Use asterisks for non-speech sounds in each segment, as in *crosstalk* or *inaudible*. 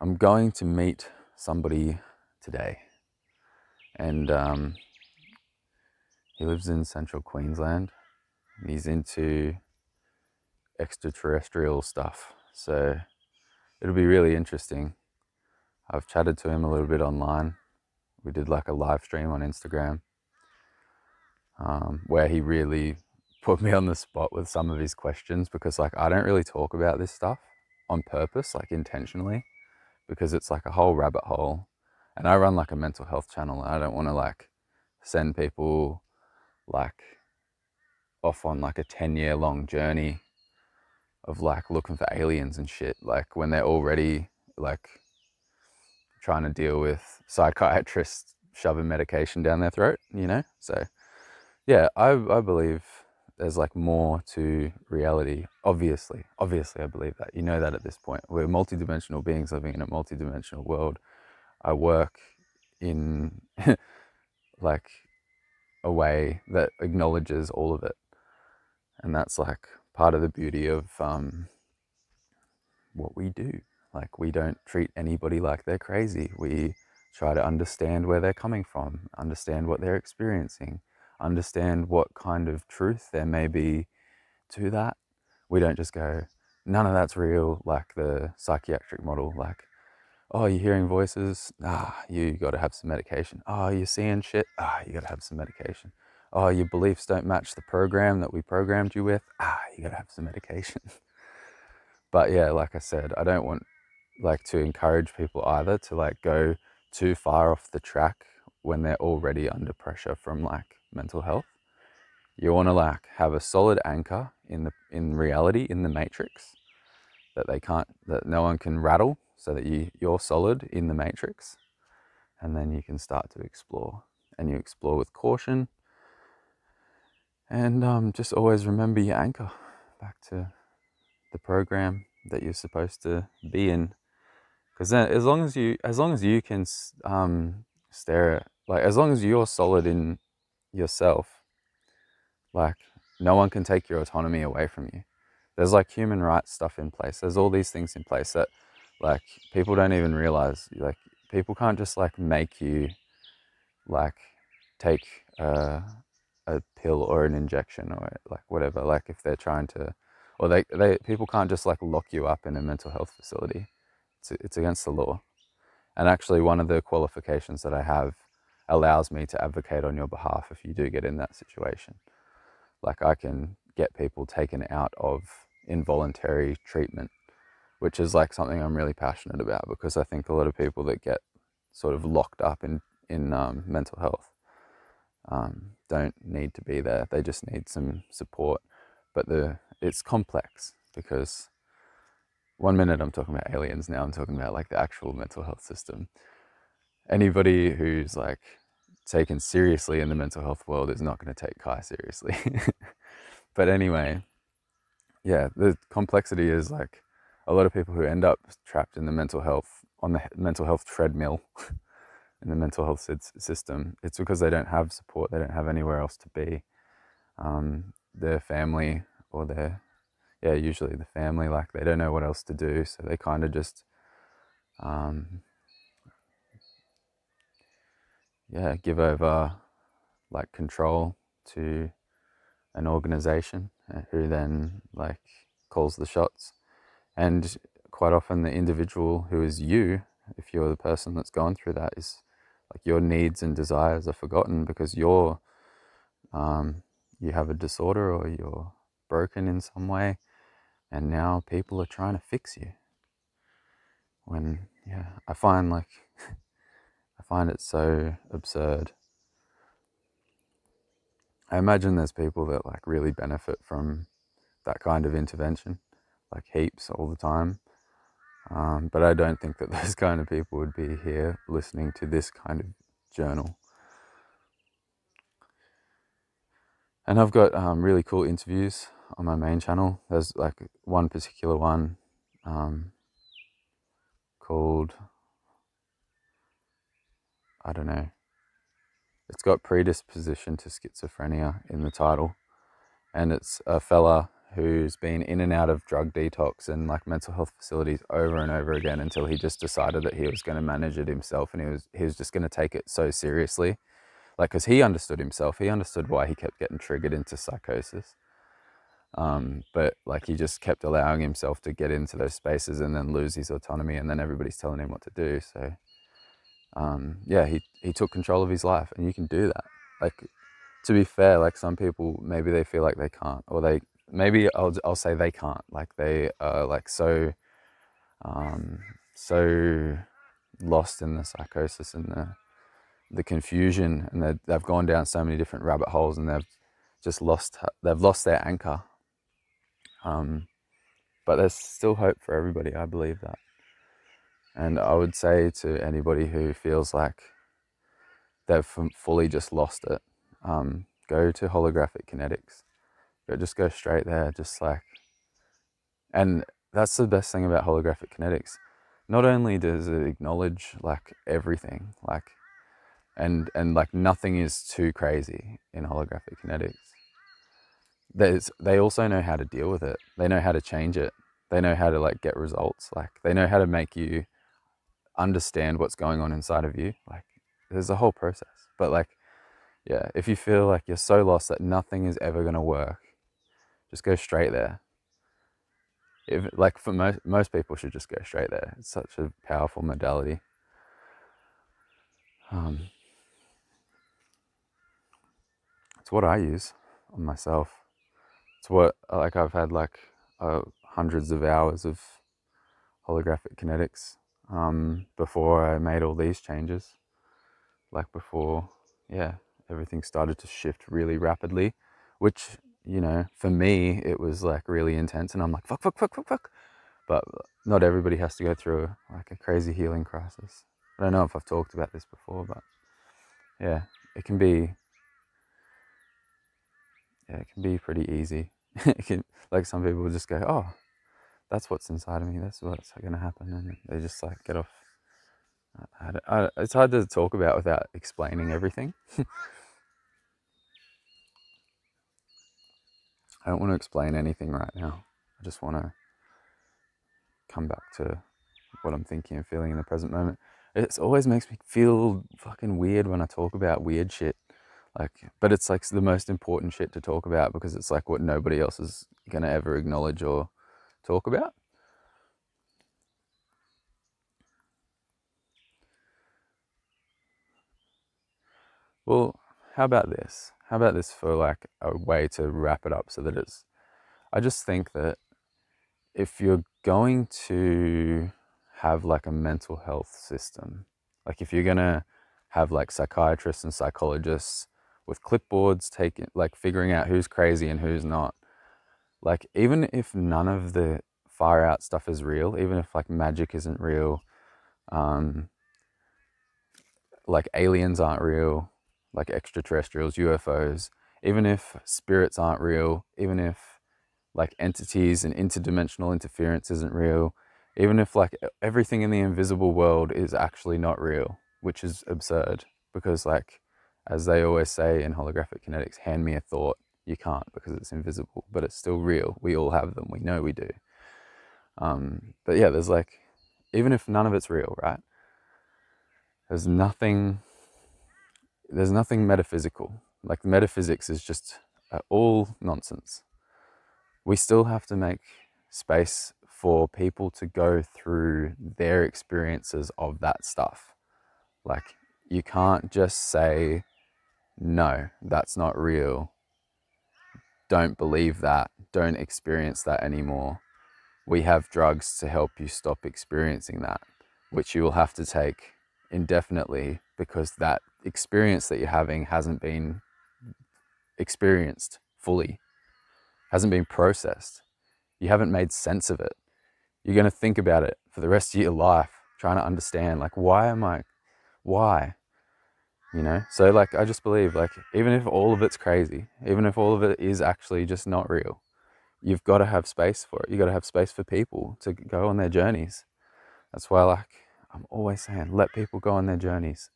I'm going to meet somebody today, and um, he lives in central Queensland. And he's into extraterrestrial stuff, so it'll be really interesting. I've chatted to him a little bit online. We did like a live stream on Instagram um, where he really put me on the spot with some of his questions because like I don't really talk about this stuff on purpose, like intentionally, because it's like a whole rabbit hole. And I run like a mental health channel and I don't want to like send people like off on like a 10 year long journey of like looking for aliens and shit like when they're already like trying to deal with psychiatrists shoving medication down their throat you know so yeah i i believe there's like more to reality obviously obviously i believe that. You know that at this point. We're multidimensional beings living in a multidimensional world. I work in *laughs* like a way that acknowledges all of it. And that's like part of the beauty of um, what we do. Like we don't treat anybody like they're crazy. We try to understand where they're coming from understand what they're experiencing understand what kind of truth there may be to that. We don't just go, none of that's real, like the psychiatric model, like, oh, you're hearing voices, ah, you got to have some medication. Oh, you're seeing shit, ah, you got to have some medication. Oh, your beliefs don't match the program that we programmed you with, ah, you got to have some medication. *laughs* but yeah, like I said, I don't want like to encourage people either to like go too far off the track when they're already under pressure from like mental health. You want to like have a solid anchor in the in reality in the matrix that they can't that no one can rattle so that you you're solid in the matrix. And then you can start to explore. And you explore with caution. And um, just always remember your anchor back to the program that you're supposed to be in. Because as long as you as long as you can um, stare like as long as you're solid in yourself, like no one can take your autonomy away from you. There's like human rights stuff in place. There's all these things in place that like people don't even realize. Like people can't just like make you like take a, a pill or an injection or like whatever. Like if they're trying to, or they, they people can't just like lock you up in a mental health facility. It's, it's against the law. And actually, one of the qualifications that I have allows me to advocate on your behalf if you do get in that situation. Like I can get people taken out of involuntary treatment, which is like something I'm really passionate about because I think a lot of people that get sort of locked up in in um, mental health um, don't need to be there. They just need some support. But the it's complex because one minute I'm talking about aliens, now I'm talking about like the actual mental health system. Anybody who's like taken seriously in the mental health world is not going to take Ky seriously. *laughs* but anyway, yeah, the complexity is like a lot of people who end up trapped in the mental health on the mental health treadmill *laughs* in the mental health system. It's because they don't have support. They don't have anywhere else to be. Um, their family or their yeah, usually the family like they don't know what else to do, so they kind of just um, yeah, give over like control to an organization uh, who then like calls the shots. And quite often, the individual who is you, if you're the person that's gone through that, is like your needs and desires are forgotten because you're um, you have a disorder or you're broken in some way, and now people are trying to fix you. When yeah, I find like find it so absurd. I imagine there's people that like really benefit from that kind of intervention, like heaps all the time. Um, but I don't think that *laughs* those kind of people would be here listening to this kind of journal. And I've got um, really cool interviews on my main channel. There's like one particular one um, called I don't know. It's got predisposition to schizophrenia in the title, and it's a fella who's been in and out of drug detox and like mental health facilities over and over again until he just decided that he was going to manage it himself and he was he was just going to take it so seriously. Like because he understood himself. He understood why he kept getting triggered into psychosis. Um, but like he just kept allowing himself to get into those spaces and then lose his autonomy and then everybody's telling him what to do so um, yeah he, he took control of his life and you can do that like to be fair like some people maybe they feel like they can't or they maybe i'll, I'll say they can't like they are like so um, so lost in the psychosis and the the confusion and they've gone down so many different rabbit holes and they've just lost they've lost their anchor um, but there's still hope for everybody. I believe that. And I would say to anybody who feels like they've fully just lost it, um, go to holographic kinetics. Just go straight there, just like. And that's the best thing about holographic kinetics. Not only does it acknowledge like everything, like, and and like nothing is too crazy in holographic kinetics there's they also know how to deal with it. They know how to change it. They know how to like get results. Like they know how to make you understand what's going on inside of you. Like there's a whole process. But like yeah, if you feel like you're so lost that nothing is ever going to work, just go straight there. If like for most most people should just go straight there. It's such a powerful modality. Um, it's what I use on myself it's what like I've had like uh, hundreds of hours of holographic kinetics um, before I made all these changes. Like before, yeah, everything started to shift really rapidly, which you know for me it was like really intense, and I'm like fuck, fuck, fuck, fuck, fuck. But not everybody has to go through like a crazy healing crisis. I don't know if I've talked about this before, but yeah, it can be yeah, it can be pretty easy. *laughs* it can, like some people just go, oh, that's what's inside of me. That's what's going to happen, and they just like get off. I, I, it's hard to talk about without explaining everything. *laughs* I don't want to explain anything right now. I just want to come back to what I'm thinking and feeling in the present moment. It always makes me feel fucking weird when I talk about weird shit like but it's like the most important shit to talk about because it's like what nobody else is going to ever acknowledge or talk about well how about this how about this for like a way to wrap it up so that it's i just think that if you're going to have like a mental health system like if you're going to have like psychiatrists and psychologists with clipboards, taking like figuring out who's crazy and who's not. Like even if none of the far out stuff is real, even if like magic isn't real, um, like aliens aren't real, like extraterrestrials, UFOs, even if spirits aren't real, even if like entities and interdimensional interference isn't real, even if like everything in the invisible world is actually not real, which is absurd because like as they always say in holographic kinetics, hand me a thought. You can't because it's invisible, but it's still real. We all have them. We know we do. Um, but yeah, there's like, even if none of it's real, right? There's nothing. There's nothing metaphysical. Like metaphysics is just uh, all nonsense. We still have to make space for people to go through their experiences of that stuff. Like you can't just say no, that's not real. Don't believe that. Don't experience that anymore. We have drugs to help you stop experiencing that, which you will have to take indefinitely because that experience that you're having hasn't been experienced fully, hasn't been processed. You haven't made sense of it. You're going to think about it for the rest of your life, trying to understand, like, why am I, why? You know? So like i just believe like even if all of it's crazy even if all of it is actually just not real you've got to have space for it. You've got to have space for people to go on their journeys. That's why like i'm always saying let people go on their journeys.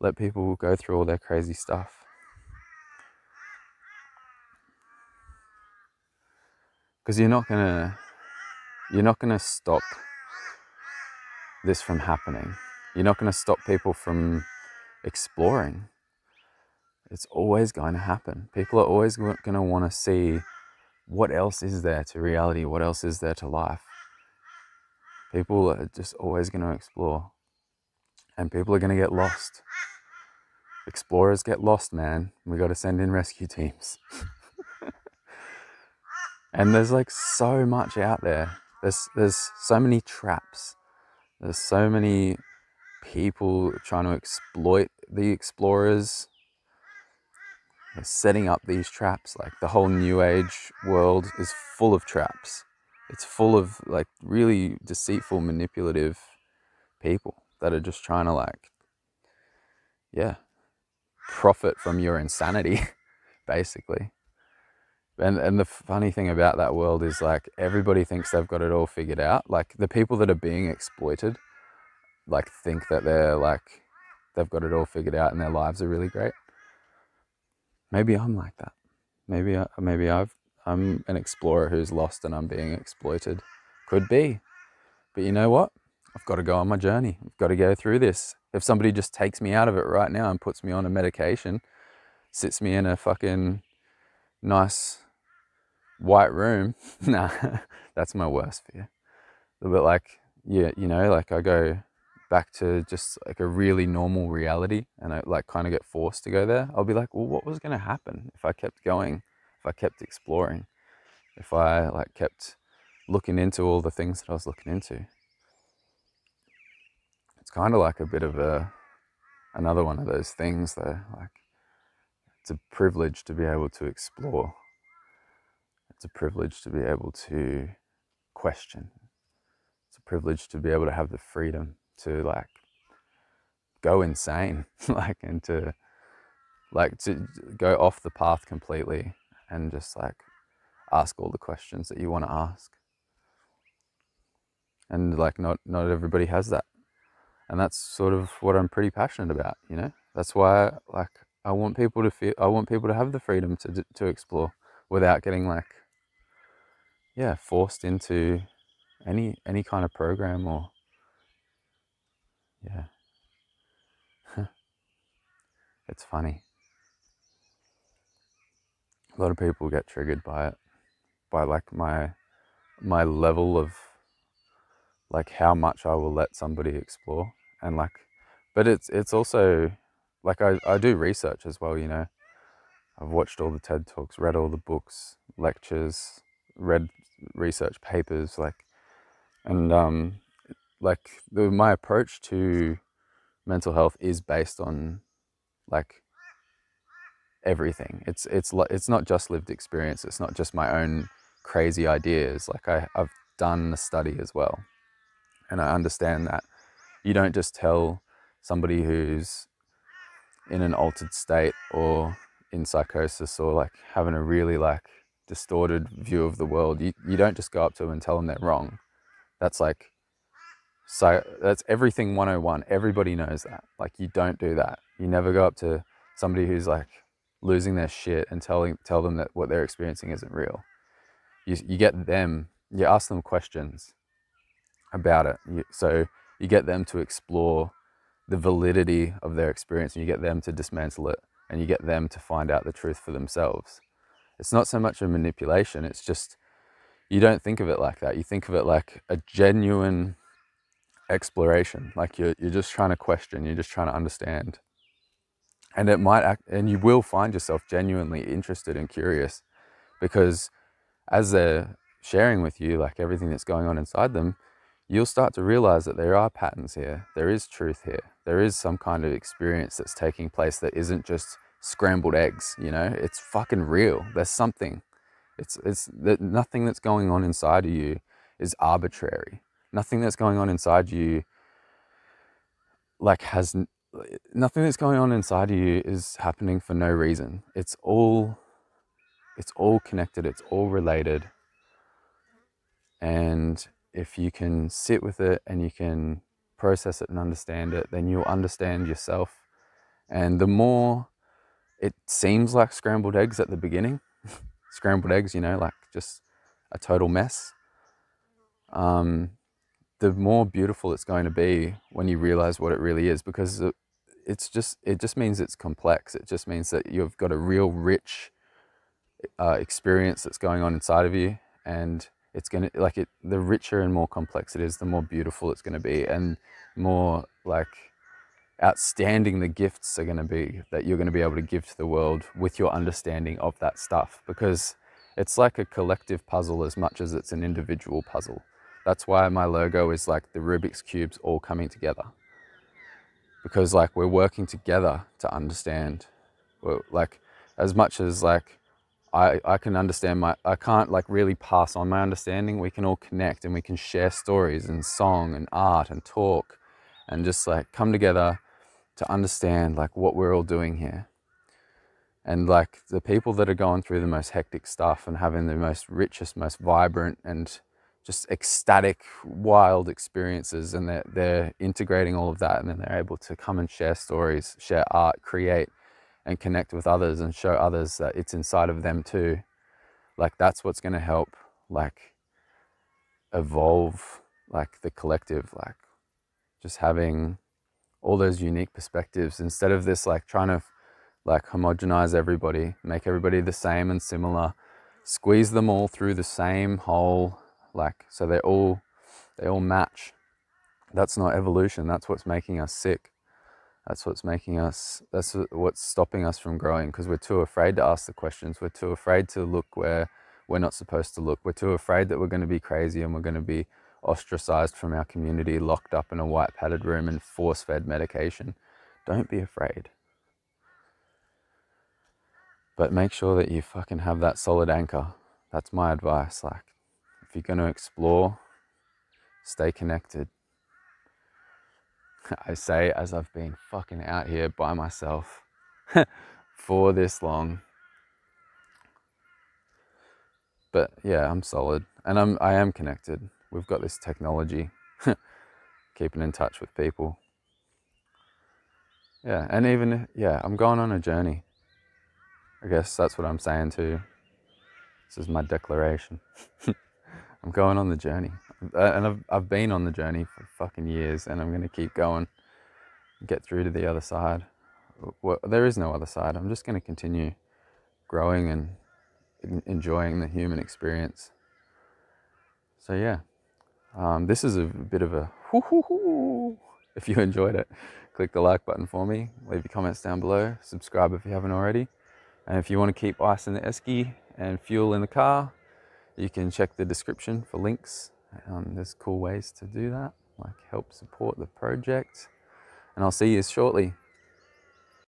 Let people go through all their crazy stuff. Because you're not gonna you're not gonna stop this from happening. You're not gonna stop people from exploring. It's always going to happen. People are always going to want to see what else is there to reality, what else is there to life. People are just always going to explore, and people are going to get lost. Explorers get lost, man. We got to send in rescue teams. *laughs* and there's like so much out there. There's there's so many traps. There's so many people trying to exploit the explorers setting up these traps. Like the whole new age world is full of traps. It's full of like really deceitful, manipulative people that are just trying to like, yeah, profit from your insanity, *laughs* basically. And, and the funny thing about that world is like everybody thinks they've got it all figured out. Like the people that are being exploited, like think that they're like they've got it all figured out and their lives are really great maybe I'm like that. Maybe I, maybe I've I'm an explorer who's lost and I'm being exploited. Could be. But you know what? I've got to go on my journey. I've got to go through this. If somebody just takes me out of it right now and puts me on a medication, sits me in a fucking nice white room, *laughs* nah, *laughs* that's my worst fear. But like, yeah, you know, like I go back to just like a really normal reality and I like kind of get forced to go there, I'll be like, well, what was going to happen if I kept going, if I kept exploring, if I like kept looking into all the things that I was looking into? It's kind of like a bit of a another one of those things though, like it's a privilege to be able to explore. It's a privilege to be able to question. It's a privilege to be able to have the freedom to like go insane *laughs* like and to like to go off the path completely and just like ask all the questions that you want to ask. And like not not everybody has that. And that's sort of what i'm pretty passionate about you know? That's why like i want people to feel i want people to have the freedom to to explore without getting like yeah forced into any any kind of program or yeah. *laughs* it's funny. A lot of people get triggered by it, by like my my level of like how much I will let somebody explore and like but it's it's also like I, I do research as well, you know. I've watched all the TED Talks, read all the books, lectures, read research papers, like and um like the, my approach to mental health is based on like everything. It's it's it's not just lived experience. It's not just my own crazy ideas. Like I, I've done the study as well, and I understand that you don't just tell somebody who's in an altered state or in psychosis or like having a really like distorted view of the world. You you don't just go up to them and tell them they're wrong. That's like so that's everything 101. Everybody knows that. Like you don't do that. You never go up to somebody who's like losing their shit and telling tell them that what they're experiencing isn't real. You you get them. You ask them questions about it. You, so you get them to explore the validity of their experience, and you get them to dismantle it, and you get them to find out the truth for themselves. It's not so much a manipulation. It's just you don't think of it like that. You think of it like a genuine exploration. Like you're, you're just trying to question, you're just trying to understand. And it might act, and you will find yourself genuinely interested and curious because as they're sharing with you, like everything that's going on inside them, you'll start to realize that there are patterns here. There is truth here. There is some kind of experience that's taking place that isn't just scrambled eggs, you know? It's fucking real. There's something. It's, it's that nothing that's going on inside of you is arbitrary nothing that's going on inside you like has nothing that's going on inside of you is happening for no reason. It's all it's all connected it's all related. And if you can sit with it and you can process it and understand it then you'll understand yourself. And the more it seems like scrambled eggs at the beginning *laughs* scrambled eggs you know like just a total mess, um, the more beautiful it's going to be when you realize what it really is because it's just it just means it's complex. It just means that you've got a real rich uh, experience that's going on inside of you and it's going to like it the richer and more complex it is the more beautiful it's going to be and more like outstanding the gifts are going to be that you're going to be able to give to the world with your understanding of that stuff because it's like a collective puzzle as much as it's an individual puzzle that's why my logo is like the Rubik's cubes all coming together because like we're working together to understand we're, like as much as like I, I can understand my I can't like really pass on my understanding. We can all connect and we can share stories and song and art and talk and just like come together to understand like what we're all doing here. And like the people that are going through the most hectic stuff and having the most richest, most vibrant and just ecstatic, wild experiences and they're, they're integrating all of that and then they're able to come and share stories, share art, create and connect with others and show others that it's inside of them too. Like that's what's going to help like evolve like the collective like just having all those unique perspectives. Instead of this like trying to like homogenize everybody make everybody the same and similar squeeze them all through the same hole like so they all they all match that's not evolution that's what's making us sick that's what's making us, that's what's stopping us from growing because we're too afraid to ask the questions. We're too afraid to look where we're not supposed to look. We're too afraid that we're going to be crazy and we're going to be ostracized from our community, locked up in a white padded room and force fed medication. Don't be afraid. But make sure that you fucking have that solid anchor. That's my advice. Like, if you're going to explore, stay connected. *laughs* I say as I've been fucking out here by myself *laughs* for this long. But yeah, I'm solid and I'm I am connected. We've got this technology *laughs* keeping in touch with people. Yeah, and even yeah, I'm going on a journey. I guess that's what I'm saying too. This is my declaration. I'm going on the journey. Uh, and I've, I've been on the journey for fucking years and I'm going to keep going get through to the other side. Well, there is no other side. I'm just going to continue growing and enjoying the human experience. So yeah. Um, this is a bit of a if you *laughs* enjoyed it click the like button for me leave your comments down below subscribe if you haven't already. And if you want to keep ice in the esky and fuel in the car you can check the description for links um, there's cool ways to do that, like help support the project. And I'll see you shortly.